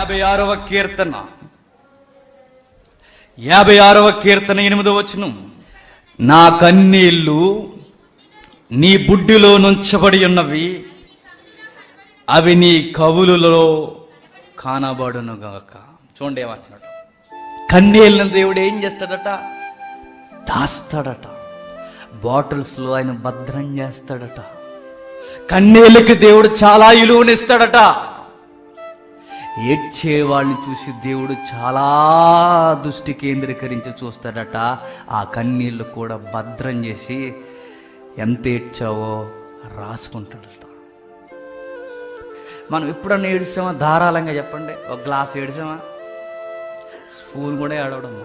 యాభై ఆరవ కీర్తన. యాభై ఆరవ కీర్తన ఎనిమిదవ వచనం. నా కన్నీళ్ళు నీ బుడ్డిలో నుంచబడి ఉన్నవి అవి నీ కవులలో కానబడునుగాక. చూడండి ఏమంటున్నాడు. కన్నీళ్ళని దేవుడు ఏం చేస్తాడట? దాస్తాడట. బాటిల్స్లో ఆయన భద్రం చేస్తాడట. కన్నీళ్ళకి దేవుడు చాలా ఇలువనిస్తాడట. ఏడ్చే వాళ్ళని చూసి దేవుడు చాలా దృష్టి కేంద్రీకరించి చూస్తాడట. ఆ కన్నీళ్ళు కూడా భద్రం చేసి ఎంత ఏడ్చావో రాసుకుంటాడట. మనం ఎప్పుడన్నా ఏడుస్తామా ధారాళంగా చెప్పండి. ఒక గ్లాస్ ఏడిసామా స్పూన్ కూడా ఏడవడం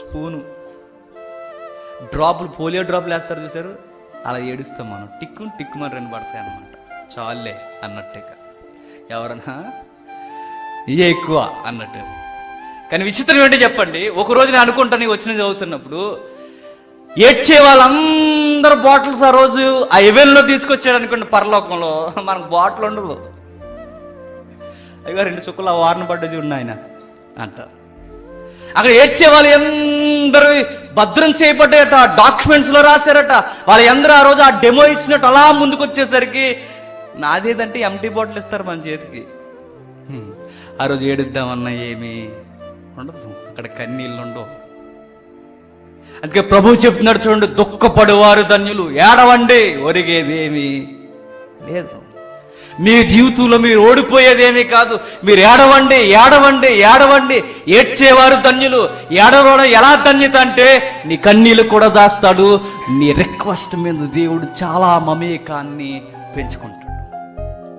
స్పూను. డ్రాపులు పోలియో డ్రాపులు వేస్తారు చూసారు అలా ఏడుస్తాం మనం. టిక్కు టిక్కు మన రెండు పడతాయి అన్నమాట చాలే అన్నట్టుగా ఎవరన్నా ఇయే ఎక్కువ అన్నట్టు. కానీ విచిత్రం ఏంటో చెప్పండి. ఒక రోజు నేను అనుకుంటా నీకు వచ్చిన చదువుతున్నప్పుడు ఏడ్చే వాళ్ళందరూ బాటిల్స్ ఆ రోజు ఆ ఎవెన్లో తీసుకొచ్చాడు అనుకోండి పరలోకంలో. మనకు బాటిల్ ఉండదు. అయ్యో రెండు చుక్కలు ఆ వారిన పడ్డది చూడండి ఆయన అంటారు అక్కడ ఏడ్చే వాళ్ళు అందరూ భద్రం చేయబడ్డాయట డాక్యుమెంట్స్లో రాశారట. వాళ్ళు అందరూ ఆ రోజు ఆ డెమో ఇచ్చినట్టు అలా ముందుకు వచ్చేసరికి నాదేదంటే ఎంటీ బాటిల్ ఇస్తారు మన చేతికి. ఆ రోజు ఏడుద్దామన్నా ఏమి? ఉండదు అక్కడ కన్నీళ్ళు ఉండవు. అందుకే ప్రభు చెప్తున్నాడు చూడండి దుఃఖపడువారు ధన్యులు. ఏడవండి ఒరిగేదేమి లేదు. మీ జీవితంలో మీరు ఓడిపోయేదేమీ కాదు. మీరు ఏడవండి ఏడవండి ఏడవండి. ఏడ్చేవారు ధన్యులు. ఏడవడం ఎలా ధన్యత అంటే నీ కన్నీళ్ళు కూడా దాస్తాడు. నీ రిక్వెస్ట్ మీద దేవుడు చాలా మమేకాన్ని పెంచుకుంటాడు.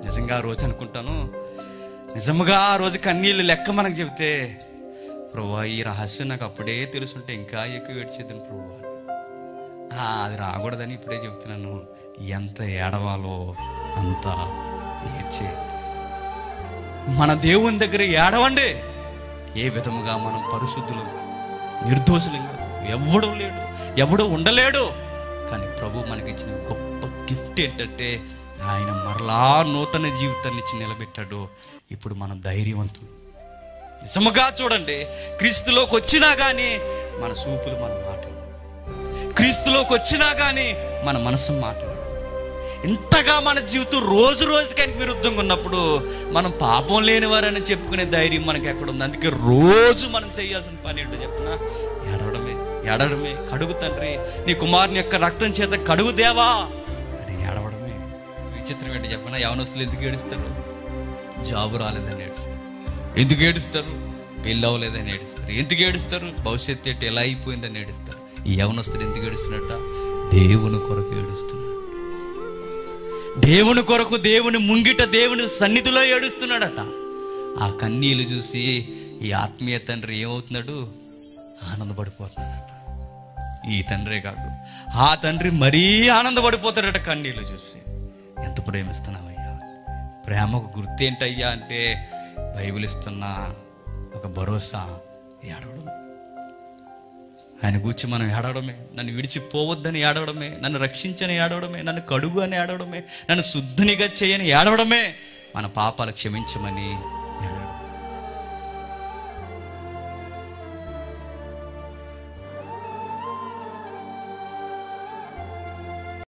నిజంగా ఆ రోజు అనుకుంటాను నిజముగా ఆ రోజు కన్నీళ్ళు లెక్క మనకు చెబితే ప్రభు ఈ రహస్యం నాకు అప్పుడే తెలుసుంటే ఇంకా ఎక్కువ ఏడ్చేద్దాను ప్రభు. అది రాకూడదని ఇప్పుడే చెప్తున్నాను ఎంత ఏడవాలో అంత ఏడ్చే. మన దేవుని దగ్గర ఏడవండి. ఏ విధముగా మనం పరిశుద్ధులు నిర్దోషులంగా కాదు. ఎవడు లేడు ఎవడు ఉండలేడు. కానీ ప్రభు మనకిచ్చిన గొప్ప గిఫ్ట్ ఏంటంటే ఆయన మరలా నూతన జీవితాన్ని ఇచ్చి నిలబెట్టాడు. ఇప్పుడు మనం ధైర్యవంతులు నిజముగా చూడండి క్రీస్తులోకి వచ్చినా కానీ మన సూపులు మనం మాట్లాడు క్రీస్తులోకి వచ్చినా కానీ మన మనసు మాట్లాడు ఇంతగా మన జీవితం రోజు రోజుకి విరుద్ధంగా ఉన్నప్పుడు మనం పాపం లేనివారని చెప్పుకునే ధైర్యం మనకి ఎక్కడ ఉంది అందుకే రోజు మనం చేయాల్సిన పని ఏంటో చెప్పిన? ఏడవడమే ఏడవడమే. కడుగు తండ్రి నీ కుమారుని యొక్క రక్తం చేత కడుగు దేవా అని ఏడవడమే. విచిత్రం ఏంటి చెప్పిన? యవనస్తులు ఎందుకు ఏడుస్తారు? జాబు రాలేదని ఏడుస్తారు. ఎందుకు ఏడుస్తారు? పెళ్ళి అవ్వలేదని ఏడుస్తారు. ఎందుకు ఏడుస్తారు? భవిష్యత్తు ఎట్టు ఎలా అయిపోయిందని ఏడుస్తారు. ఈ యవనస్తుడు ఎందుకు ఏడుస్తున్నట్ట దేవుని కొరకు ఏడుస్తున్నాడు. దేవుని కొరకు దేవుని ముంగిట దేవుని సన్నిధిలో ఏడుస్తున్నాడట. ఆ కన్నీళ్ళు చూసి ఈ ఆత్మీయ తండ్రి ఏమవుతున్నాడు? ఆనందపడిపోతున్నాడట. ఈ తండ్రే కాదు ఆ తండ్రి మరీ ఆనందపడిపోతాడట కన్నీళ్ళు చూసి. ఎంత ప్రేమిస్తున్నావయ్యా? ప్రేమకు గుర్తేంటయ్యా అంటే బైబిల్ ఇస్తున్న ఒక భరోసా ఏడవడం ఆయన కూర్చి మనం ఏడవడమే నన్ను విడిచిపోవద్దని ఏడవడమే నన్ను రక్షించని ఏడవడమే నన్ను కడుగు అని ఏడవడమే నన్ను శుద్ధనిగా చేయని ఏడవడమే మన పాపాలు క్షమించమని